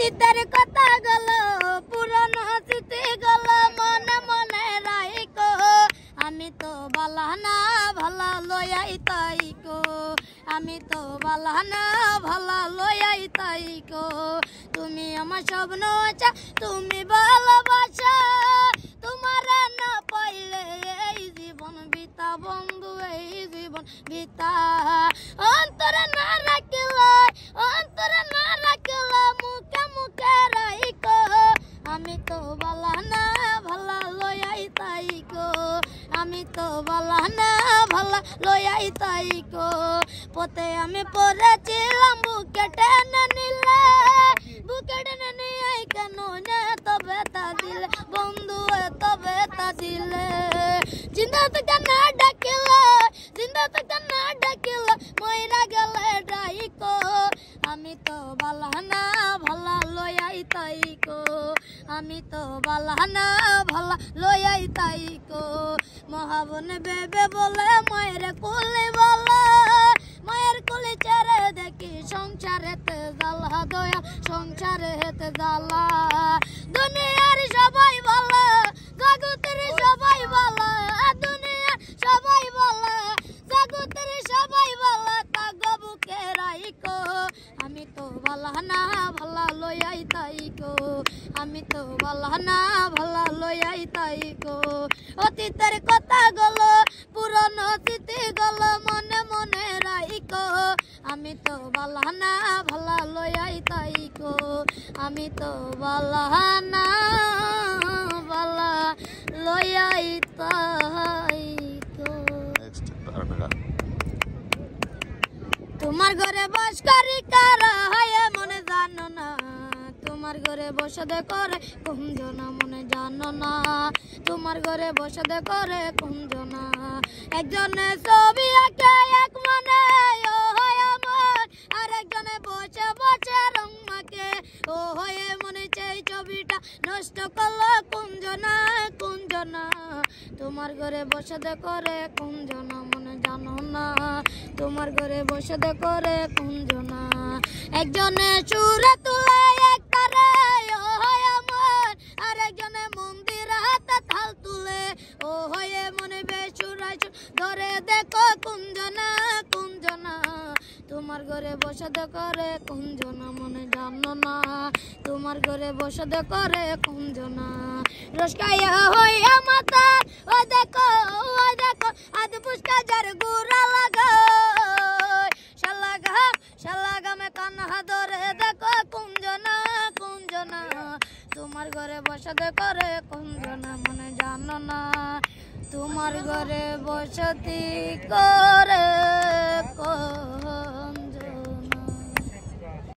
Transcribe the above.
অতীতের কথা গেল, পুরনো স্মৃতি গেল, মনে মনে রাইকো আমি তো বালানা ভালা লয়াই তাইকো। আমি তো বালানা ভালা লয়াই তাইকো। তুমি আমার স্বপ্ন আচ্ছা তুমি ভালোবাসা। তোমার না পাইলে এই জীবন বিতা, বন্ধু, এই জীবন বিতা। অন্তরে না তো বালানা ভালা লয়াই তাইকো পথে আমি পড়েছিলাম, বুকে টেনে নিলে। বুকে টেনে নিয়ে কেন নে তবে তা দিলে? বন্ধু তবে তা দিলে। জিন্দা তো না ডাকিলে? জিন্দা থেকে না ডাকিলে? ময়রা গেলে ডাইকো আমি তো বালানা ভালা লয়াই তাইকো আমি তো বালানা ভালা লয়াই তাইকো মহাবন বেবে বলে, মায়ের কোলে বলা। মায়ের কুলি চারে দেখি সংসারেতে জ্বালা, দয়া সংসারেতে জ্বালা। দুনিয়ার সবাই বলে লয়াই তাইকো আমি তো বালানা ভালা লয়াই তাইকো অতীতের কথা গলো পুরনো স্মৃতি গলো মনে মনে রাইকো আমি তো বালানা ভালা লয়াই তাইকো আমি তো বালানা ভালা লয়াই তাইকো তোমার ঘরে বসে করে কুঞ্জনা মনে জানো না? তোমার ঘরে বসে করে কুঞ্জনা একজনে ছবি আঁকে, এক মনে, ও হয় আমার। আর একজনে বসে বসে রং মাকে ও হয়ে মনে চাই ছবিটা নষ্ট করল। কুঞ্জনা কুঞ্জনা তোমার ঘরে বসে করে কুঞ্জনা মনে জানো না? তোমার ঘরে বসে করে কুঞ্জনা একজনে সুরে তুলে কুঞ্জনা কুঞ্জনা। তোমার ঘরে বসাদ করে কুঞ্জনা, মনে জানো না। তোমার ঘরে বসে করে কুঞ্জনা। রসকাইয়া হইয়া মাতা, ও দেখো ও দেখো আদ পুষ্কা যার গুড়া লাগা। তোমার ঘরে বসাতে করে কুঞ্জনা মনে জানো না। তোমার ঘরে বসতি করে